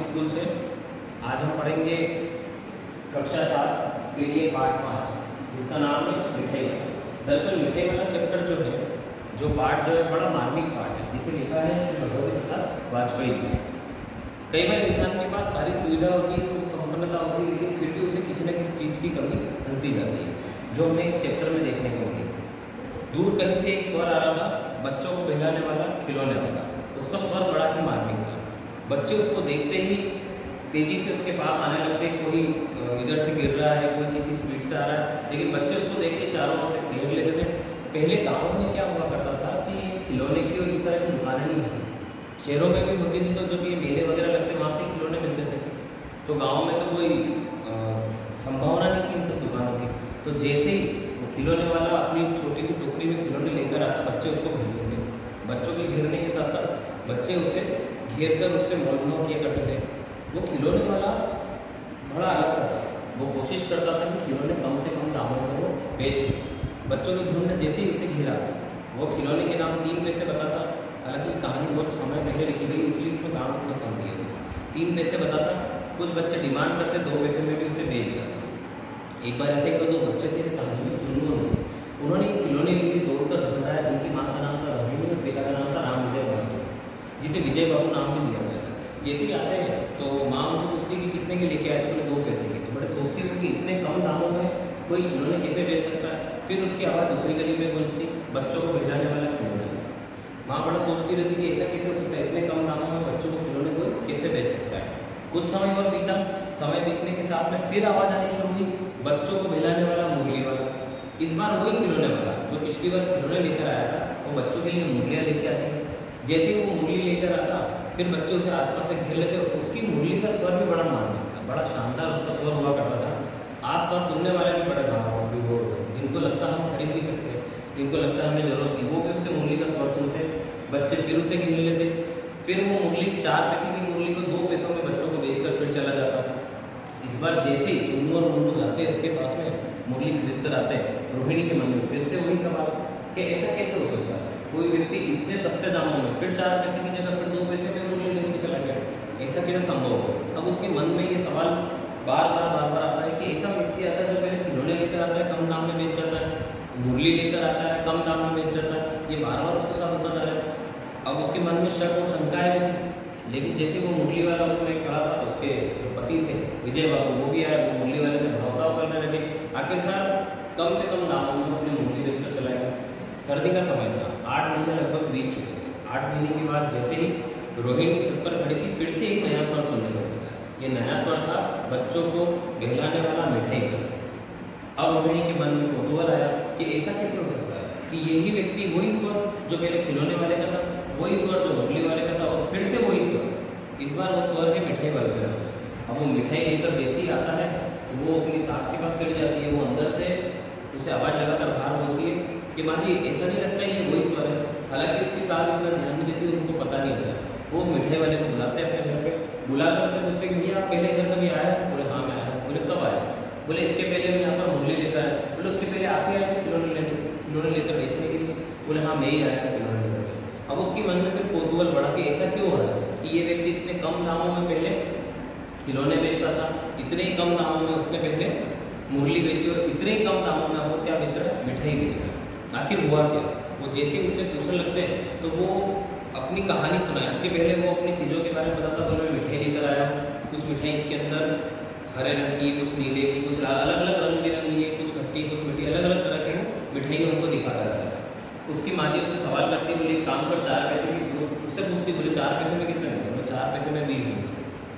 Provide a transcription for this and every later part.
School से। आज हम पढ़ेंगे कक्षा सात के लिए पाठ पाँच, जिसका नाम है मिठाई दरअसल मिठाई वाला चैप्टर जो है, जो पाठ जो है, बड़ा मार्मिक पाठ है, जिसे लिखा है श्री भगवती प्रसाद वाजपेयी जी कई बार इंसान के पास सारी सुविधा होती है सुख संपन्नता होती है, लेकिन फिर भी उसे किसी न किसी चीज़ की कमी होती जाती है, जो हमें इस चैप्टर में देखने को मिली दूर कहीं से एक स्वर आ रहा था बच्चों को बहलाने वाला खिलौने वाला उसका स्वर बड़ा ही मार्मिक था बच्चे उसको देखते ही तेज़ी से उसके पास आने लगते हैं, कोई इधर से गिर रहा है, कोई किसी स्पीड से आ रहा है। लेकिन बच्चे उसको देख के चारों ओर से घेर लेते थे। पहले गाँव में क्या हुआ करता था कि खिलौने की और इस तरह की दुकानें नहीं होती शहरों में भी होती थी तो जब ये मेले वगैरह लगते, वहाँ से खिलौने मिलते थे। तो गाँव में तो कोई संभावना नहीं थी इन सब दुकानों की। तो जैसे ही वो खिलौने वाला अपनी छोटी सी टोकरी में खिलौने लेकर आता, बच्चे उसको घेरते थे बच्चों के घेरने के साथ साथ बच्चे उसे घेर कर उससे मोल किया करते थे। वो खिलौने वाला बड़ा अलग सा था। वो कोशिश करता था कि खिलौने कम से कम दामों में वो बेच। बच्चों के झुंड ने जैसे ही उसे घेरा, वो खिलौने के नाम तीन पैसे बताता। हालाँकि कहानी बहुत समय पहले लिखी गई, इसलिए इसमें दाम उतना कम दिए तीन पैसे बताता, कुछ बच्चे डिमांड करते, दो पैसे में भी उसे बेच जाते। एक बार ऐसे एक दो बच्चे थे कहानी में चुनू उन्होंने खिलौने लिए दौड़कर ढूंढाया उनकी माँ का नाम था रहीमी और पिता का नाम था राम विजय बाबू जिसे विजय बाबू नाम भी दिया गया था जैसे ही आते हैं तो माँ उनसे पूछती कि कितने के लेके आए थे बोले दो पैसे के तो बड़े सोचती हूँ कि इतने कम दामों में कोई खिलौने कैसे बेच सकता है? फिर उसकी आवाज़ दूसरी गली में गूंजती बच्चों को भिलाने वाला खिलौना। माँ बड़ा सोचती रहती कि ऐसा कैसे हो सकता है? इतने कम दामों में बच्चों को खिलौने को कैसे बेच सकता है? कुछ समय और बीता। समय बीतने के साथ में फिर आवाज़ आनी शुरू हुई, बच्चों को भिलाने वाला मुरली वाला। इस बार वही खिलौने वाला, जो पिछली बार खिलौने लेकर आया था, वो बच्चों के लिए मुरलियाँ लेके आती जैसे ही वो मुरली लेकर आता, फिर बच्चे उसे आसपास से घेर लेते और उसकी मुरली का स्वर भी बड़ा मार्मिक था बड़ा शानदार उसका स्वर हुआ करता था आसपास सुनने वाले भी बड़े भाव विभोर जिनको लगता हम खरीद नहीं सकते जिनको लगता है हमें ज़रूरत थी वो भी उसके मुरली का स्वर सुनते, बच्चे फिर उसे घेर लेते। फिर वो मुरली, चार पैसे की मुरली को दो पैसों में बच्चों को बेचकर फिर चला जाता। इस बार जैसे ही चुन्नू और मुन्नू जाते हैं उसके पास में, मुरली खरीद कर आते हैं रोहिणी के मन में फिर से वही सवाल कि ऐसा कैसे हो सकता है? कोई व्यक्ति इतने सस्ते दामों में फिर चार पैसे की जगह फिर दो पैसे में मुरली बेच के चला गया। ऐसा कैसे संभव हो? अब उसके मन में ये सवाल बार बार बार बार आता है कि ऐसा व्यक्ति आता है जो पहले खिलौने लेकर आता है, कम दाम में बेच जाता है। मुरली लेकर आता है, कम दाम में बेच जाता है। ये बार बार उसके साथ होता जा रहा है अब उसके मन में शक और शंकाएँ भी थी लेकिन जैसे वो मुरली वाला उसमें खड़ा था तो उसके जो पति थे, विजय बाबू, वो भी आए वो मुरली वाले से भड़काव करने लगे। आखिरकार कम से कम दामों में अपनी मुरली बेचकर चलाएगा सर्दी का समय था। आठ महीने लगभग बीत चुके थे। आठ महीने के बाद जैसे ही रोहिणी छत पर खड़ी थी, फिर से एक नया स्वर सुनने को मिला। ये नया स्वर था, बच्चों को बहलाने वाला मिठाई का। अब रोहिणी के मन में कौतूहल आया, कि ऐसा कैसे हो सकता है? कि यही व्यक्ति वही स्वर जो पहले खिलौने वाले का था वही स्वर जो मुरली वाले का था और फिर से वही स्वर। इस बार वो स्वर है मिठाई वाले का अब वो मिठाई लेकर जैसे ही आता है, वो अपनी सास के पास चली जाती है, वो अंदर से उसे आवाज़ लगाकर बाहर बोलती है कि, माँ जी, ऐसा नहीं लगता ये वही स्वर है? हालाँकि उसकी सास इतना ध्यान नहीं देती, उनको पता नहीं होता। वो मिठाई वाले को बुलाते हैं अपने घर पे। बुलाकर उससे पूछते कि, भैया, आप पहले घर कभी आया बोले हाँ मैं आया बोले, कब आया बोले, इसके पहले मैं यहाँ पर मुरली लेकर आया बोले, उसके पहले आप ही आए थे, खिलौने लेने, खिलौने लेकर बेचने के लिए? बोले हाँ मैं ही आया था खिलौने लेकर अब उसकी मन में फिर कौतूहल बढ़ा कि ऐसा क्यों हो रहा है कि ये व्यक्ति इतने कम दामों में पहले खिलौने बेचता था, इतने ही कम दामों में उसने पहले मुरली बेची और इतने ही कम दामों में वो क्या बेच रहा है? मिठाई बेच रहा है। आखिर हुआ क्या? वो जैसे ही उससे पूछने लगते हैं तो वो अपनी कहानी सुनाए। उसके पहले वो अपनी चीज़ों के बारे में बताता तो मैं मिठाई लेकर आया कुछ मिठाई इसके अंदर हरे रंग की, कुछ नीले की, कुछ अलग अलग रंग बिरंगी है, कुछ खट्टी, कुछ मीठी अलग अलग तरह की मिठाई उनको दिखाता रहता है। उसकी माँ जी उससे सवाल करती बोले काम पर चार पैसे की उससे पूछती बोले, चार पैसे में कितने लेंगे? बोले, चार पैसे में बीस लेंगे।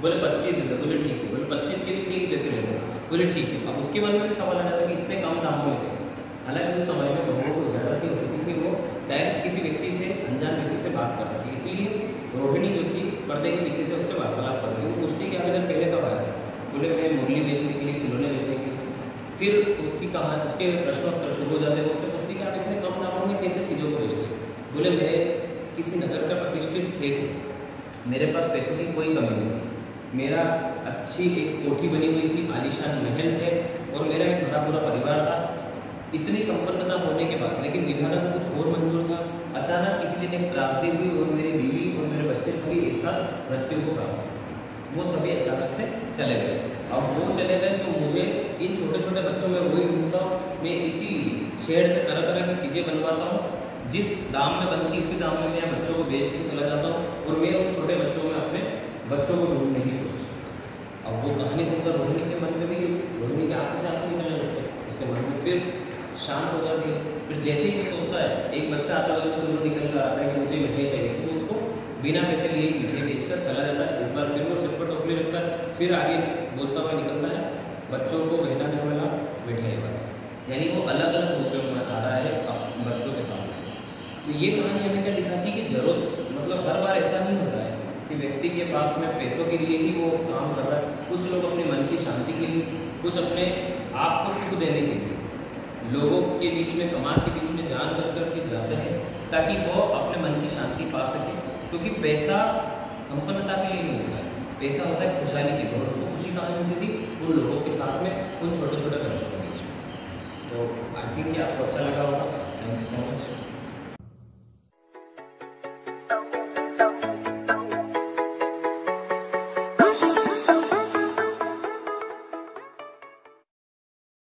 बोले, पच्चीस देते बोले, ठीक है। बोले, पच्चीस के लिए तीन पैसे लेते बोले, ठीक है। अब उसके मन में सवाल आ जाता है कि इतने कम दामों में कैसे? हालाँकि उस समय में बहुत ज़्यादा नहीं हो सकती वो डायरेक्ट किसी व्यक्ति से, अनजान व्यक्ति से बात कर सके। इसीलिए रोहिणी जो थी, पर्दे के पीछे से उससे वार्तालाप कर रही पूछती कि आवेदन पहले कब आया बोले मैं मुरली बेचने के लिए, खिलौने बेचने के लिए। फिर उसकी कहा उसके प्रश्नोत्तर शुरू हो जाते हैं, उससे पूछती कि आप इतने कम दामों में कैसे चीज़ों को बेचते बोले, मैं किसी नगर का प्रतिष्ठित सेठ हूँ। मेरे पास पैसों की कोई कमी नहीं थी। मेरा अच्छी एक कोठी बनी हुई थी, आलिशान महल थे और मेरा एक भरा पूरा परिवार था। इतनी संपन्नता होने के बाद, लेकिन विधाता को कुछ और मंजूर था। अचानक किसी दिन एक त्रासदी हुई और मेरी बीवी और मेरे बच्चे सभी एक साथ मृत्यु को प्राप्त वो सभी अचानक से चले गए। अब वो चले गए तो मुझे इन छोटे छोटे बच्चों में वही ढूंढता हूँ। मैं इसी शहर से तरह तरह की चीज़ें बनवाता हूँ। जिस दाम में बनती उसी दाम में मैं बच्चों को बेच के चला जाता हूँ और मैं उन छोटे बच्चों में अपने बच्चों को ढूँढने की कोशिश करता हूँ। अब वो कहानी सुनकर रोहिणी के मन में भी, रोहिणी के आँखों से आँसू निकलने लगते हैं। उसके मन में फिर शांत हो जाती है। फिर जैसे ही सोचता है, एक बच्चा आता है चलो निकल कर आता है कि मुझे मिठाई चाहिए तो उसको बिना पैसे लिए मिठाई बेचकर चला जाता है। इस बार फिर वो सिर पर टोकरी रखता है फिर आगे बोलता हुआ निकलता है, बच्चों को बहलाने वाला मिठाई वाला। यानी वो अलग अलग रूपों में आ रहा है बच्चों के सामने। तो ये कहानी हमें क्या दिखाती है कि ज़रूरत मतलब हर बार ऐसा नहीं होता है कि व्यक्ति के पास में पैसों के लिए ही वो काम कर रहा है। कुछ लोग अपने मन की शांति के लिए, कुछ अपने आप को सुख देने के लिए। लोगों के बीच में, समाज के बीच में जान कर करके जाते हैं, ताकि वो अपने मन की शांति पा सके, क्योंकि पैसा संपन्नता के लिए नहीं होता है। पैसा होता है खुशहाली की दौड़। उसको खुशी कहाँ मिलती थी, उन लोगों के साथ में उन छोटे छोटे बच्चों के बीच तो आई थिंक आपको अच्छा लगा